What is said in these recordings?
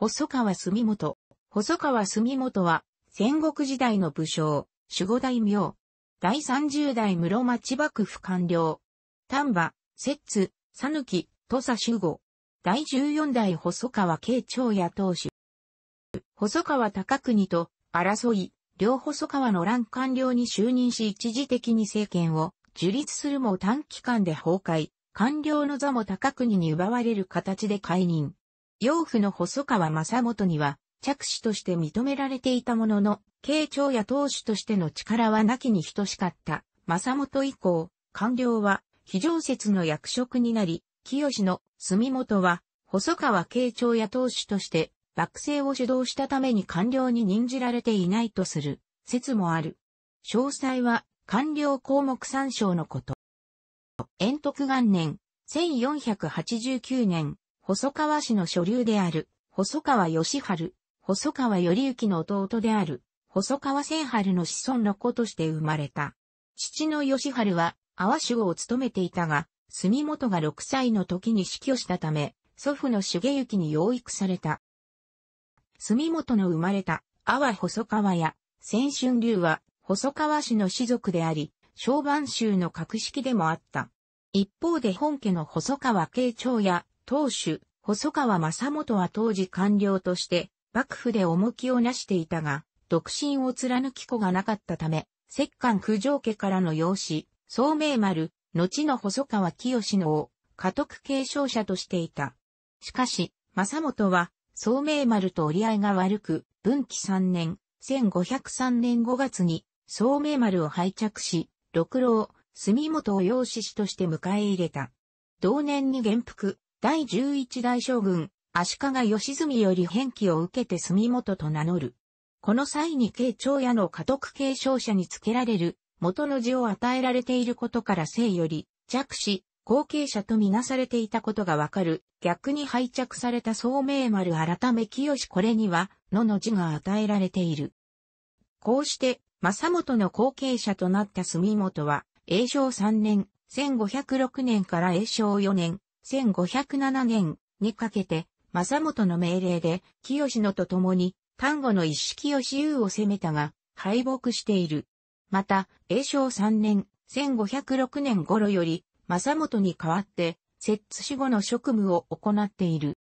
細川住元。細川住元は、戦国時代の武将、守護大名。第30代室町幕府官僚。丹波、摂津、佐抜、土佐守護。第14代細川慶長野当主。細川高国と争い、両細川の乱官僚に就任し一時的に政権を樹立するも短期間で崩壊、官僚の座も高国に奪われる形で解任。養父の細川正元には、着手として認められていたものの、慶長や当主としての力はなきに等しかった。正元以降、官僚は、非常説の役職になり、清の住元は、細川慶長や当主として、幕政を主導したために官僚に任じられていないとする説もある。詳細は官僚項目参照のこと。延徳元年、1489年、細川氏の所流である、細川義春、細川頼之の弟である、細川千春の子孫の子として生まれた。父の義春は、阿波守護を務めていたが、住本が6歳の時に死去したため、祖父の重幸に養育された。住本の生まれた、阿波細川や、千春流は、細川氏の氏族であり、小番州の格式でもあった。一方で本家の細川慶長や当主、細川正元は当時官僚として、幕府で重きをなしていたが、独身を貫き子がなかったため、石棺九条家からの養子、宗明丸、後の細川清の王、家督継承者としていた。しかし、正元は、宗明丸と折り合いが悪く、文紀3年、1503年5月に、宗明丸を拝着し、六郎、住本を養子として迎え入れた。同年に元服、第十一代将軍、足利義澄より返記を受けて住本と名乗る。この際に慶長屋の家督継承者に付けられる元の字を与えられていることから生より着し、後継者とみなされていたことがわかる。逆に拝着された宗明丸改め清これには、のの字が与えられている。こうして、正元の後継者となった住本は、永正3年、1506年から永正4年、1507年にかけて、正元の命令で、清野と共に、丹後の一式義勇を攻めたが、敗北している。また、永正3年、1506年頃より、正元に代わって、摂津死後の職務を行っている。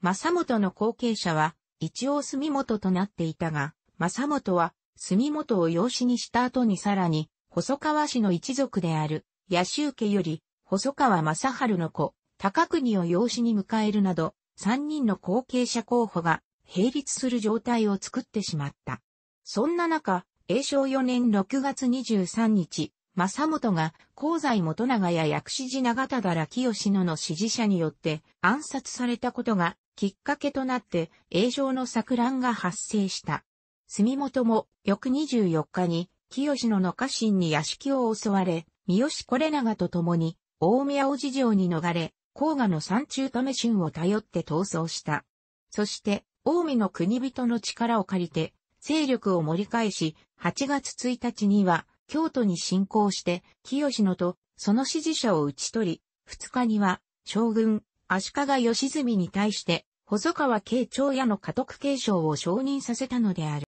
正元の後継者は、一応住元となっていたが、正元は、住元を養子にした後にさらに、細川氏の一族である、野州家より、細川正春の子、高国を養子に迎えるなど、三人の後継者候補が並立する状態を作ってしまった。そんな中、永正4年6月23日、正元が、高西元長や薬師寺長忠清野の支持者によって暗殺されたことがきっかけとなって、永正の錯乱が発生した。住元も、翌24日に、清野の家臣に屋敷を襲われ、三好これ長と共に、大宮王子城に逃れ、黄河の山中為春を頼って逃走した。そして、近江の国人の力を借りて、勢力を盛り返し、8月1日には、京都に侵攻して、清野とその支持者を討ち取り、2日には、将軍、足利義澄に対して、細川慶長屋の家督継承を承認させたのである。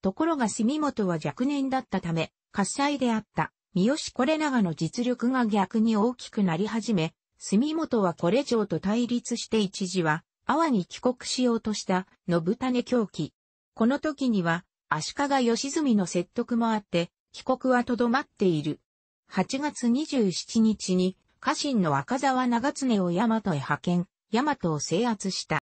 ところが住本は若年だったため、喝采であった三好これ長の実力が逆に大きくなり始め、住本はこれ城と対立して一時は、阿波に帰国しようとした信種狂気。この時には、足利義澄の説得もあって、帰国はとどまっている。8月27日に、家臣の赤沢長常を大和へ派遣、大和を制圧した。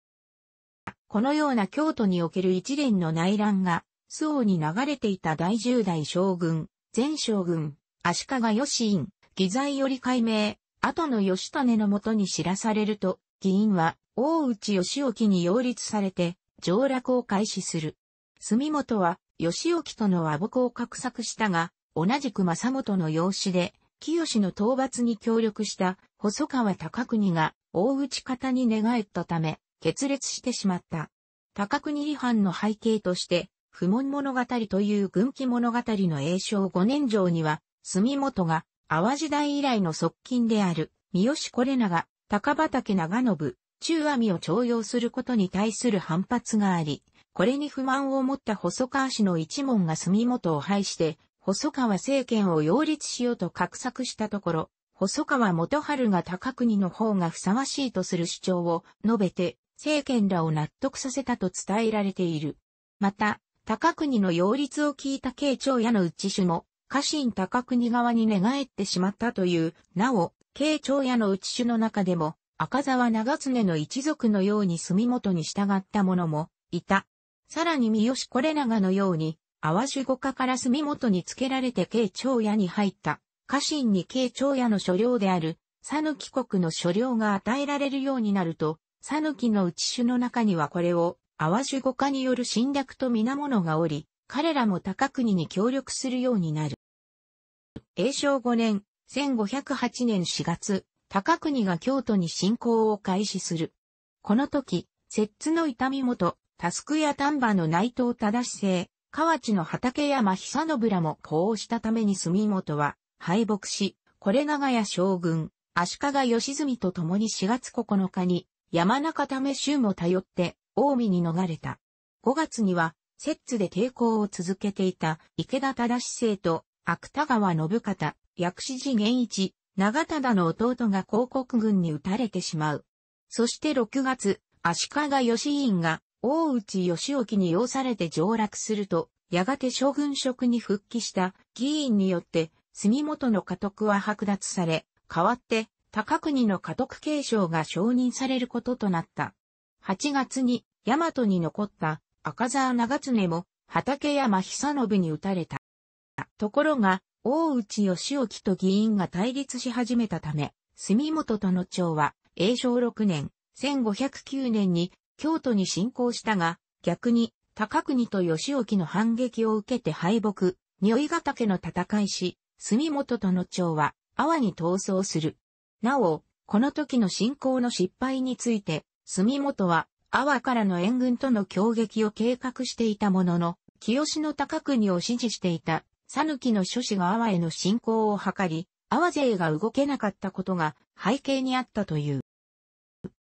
このような京都における一連の内乱が、周防に流れていた第十代将軍、前将軍、足利義院、義在より解明、後の義種のもとに知らされると、議員は、大内義興に擁立されて、上洛を開始する。住本は、義興との和睦を画策したが、同じく正元の養子で、清の討伐に協力した細川高国が大内方に寝返ったため、決裂してしまった。高国離反の背景として、不問物語という軍記物語の栄称五年城には、住本が淡路代以来の側近である、三好これ長、高畑長信、中網を徴用することに対する反発があり、これに不満を持った細川氏の一門が住本を排して、細川政権を擁立しようと画策したところ、細川元春が高国の方がふさわしいとする主張を述べて、政権らを納得させたと伝えられている。また、高国の擁立を聞いた慶長屋の内主も、家臣高国側に寝返ってしまったという、なお、慶長屋の内主の中でも、赤沢長常の一族のように住元に従った者もいた。さらに三好これ長のように、淡守五家から住元につけられて慶長屋に入った。家臣に慶長屋の所領である、佐抜国の所領が与えられるようになると、佐抜の内主の中にはこれを、淡守五家による侵略と皆物がおり、彼らも高国に協力するようになる。永正5年、1508年4月、高国が京都に侵攻を開始する。この時、摂津の痛み元、タスクや丹波の内藤忠世、河内の畠山久信らもこうしたために住本は敗北し、これ長屋将軍、足利義澄と共に4月9日に山中為州も頼って近江に逃れた。5月には、摂津で抵抗を続けていた池田忠世と芥川信方、薬師寺源一、長忠の弟が広告軍に撃たれてしまう。そして6月、足利義院が大内義興に要されて上洛すると、やがて将軍職に復帰した議員によって住元の家督は剥奪され、代わって高国の家督継承が承認されることとなった。8月に大和に残った赤沢長常も畠山久信に撃たれた。ところが、大内義興と議員が対立し始めたため、住本との長は、永正6年、1509年に京都に侵攻したが、逆に高国と義興の反撃を受けて敗北、匂いヶ岳の戦いし、住本との長は、阿波に逃走する。なお、この時の侵攻の失敗について、住本は、阿波からの援軍との攻撃を計画していたものの、清の高国を支持していた讃岐の諸子が阿波への侵攻を図り、阿波勢が動けなかったことが背景にあったという。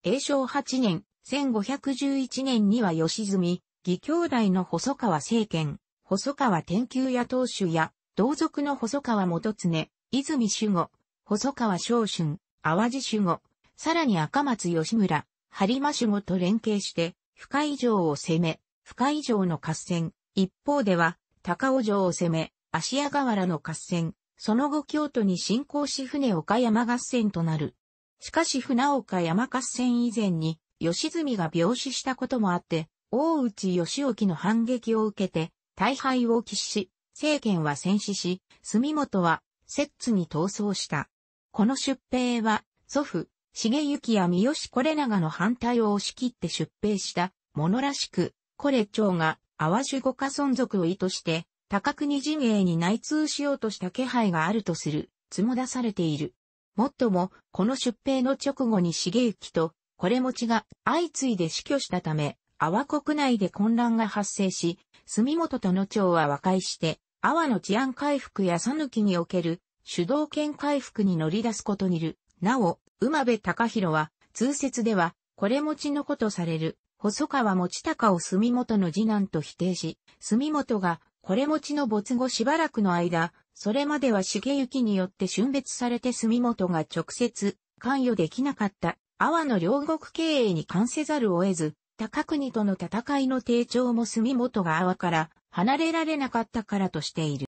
永正8年、1511年には吉住、義兄弟の細川政権、細川天球野党首や、同族の細川元常、泉守護、細川昭春、淡路守護、さらに赤松義村、播磨守護と連携して、深井城を攻め、深井城の合戦、一方では、高尾城を攻め、芦屋河原の合戦、その後京都に侵攻し船岡山合戦となる。しかし船岡山合戦以前に、吉住が病死したこともあって、大内義興の反撃を受けて、大敗を喫し、政権は戦死し、住本は、摂津に逃走した。この出兵は、祖父、重幸や三好これ長の反対を押し切って出兵したものらしく、これ長が、淡守五家存続を意図して、高国陣営に内通しようとした気配があるとする、積も出されている。もっとも、この出兵の直後に重幸と、これ持ちが相次いで死去したため、阿波国内で混乱が発生し、住本との長は和解して、阿波の治安回復や讃岐における主導権回復に乗り出すことにいる。なお、馬部隆弘は、通説では、これ持ちのことされる、細川持高を住本の次男と否定し、住本がこれ持ちの没後しばらくの間、それまでは重幸によって峻別されて住本が直接関与できなかった阿波の両国経営に関せざるを得ず、高国との戦いの定調も住本が阿波から離れられなかったからとしている。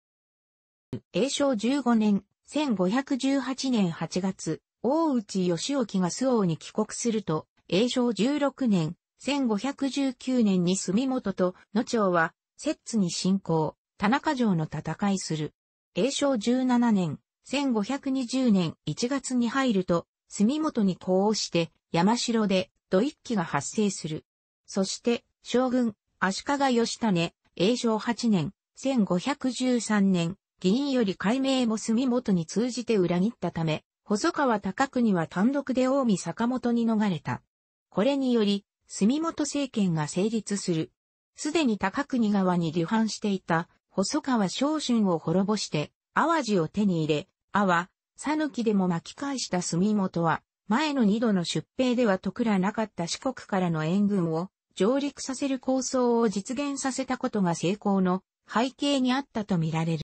永正15年、1518年8月、大内義興が周王に帰国すると、永正16年、1519年に住本と野町は摂津に侵攻、田中城の戦いする。永正17年、1520年1月に入ると、住本に呼応して山城で土一揆が発生する。そして、将軍、足利義種、永正8年、1513年、議員より改名も住本に通じて裏切ったため、細川高国は単独で近江坂本に逃れた。これにより、住本政権が成立する。すでに高国川に離反していた細川昭春を滅ぼして、淡路を手に入れ、阿波、讃岐でも巻き返した住本は、前の二度の出兵では得らなかった四国からの援軍を上陸させる構想を実現させたことが成功の背景にあったとみられる。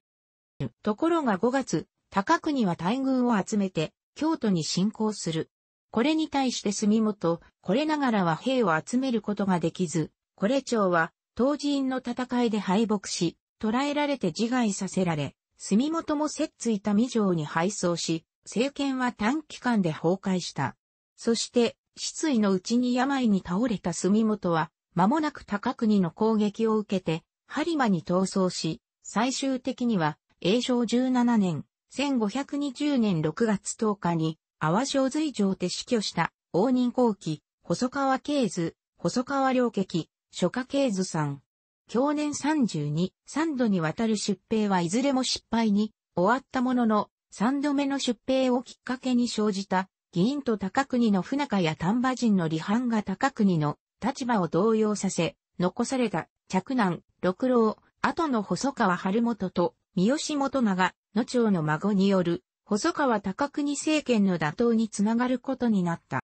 ところが5月、高国は大軍を集めて京都に侵攻する。これに対して住本、これながらは兵を集めることができず、これ町は当時院の戦いで敗北し、捕らえられて自害させられ、住本もせっついた未城に敗走し、政権は短期間で崩壊した。そして、失意のうちに病に倒れた住本は、間もなく高国の攻撃を受けて、播磨に逃走し、最終的には、永正17年、1520年6月10日に、淡正随城で死去した応仁後期、細川慶図、細川良劇、諸家慶図さん。去年32、3度にわたる出兵はいずれも失敗に終わったものの、3度目の出兵をきっかけに生じた、議員と高国の不仲や丹波人の離反が高国の立場を動揺させ、残された着男、六郎、後の細川春元と三好元長、野長の孫による細川高国政権の打倒につながることになった。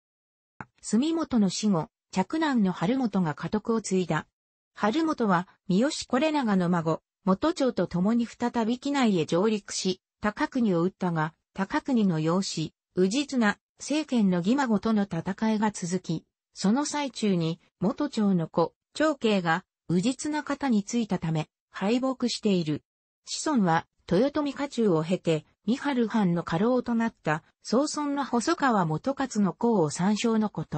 住本の死後、着男の春元が家督を継いだ。春元は三好これ長の孫、元長と共に再び機内へ上陸し、高国を撃ったが、高国の養子、氏綱、政権の義孫との戦いが続き、その最中に元長の子、長慶が氏綱方についたため、敗北している。子孫は豊臣家中を経て、三春藩の家老となった総孫の細川元勝の功を参照のこと。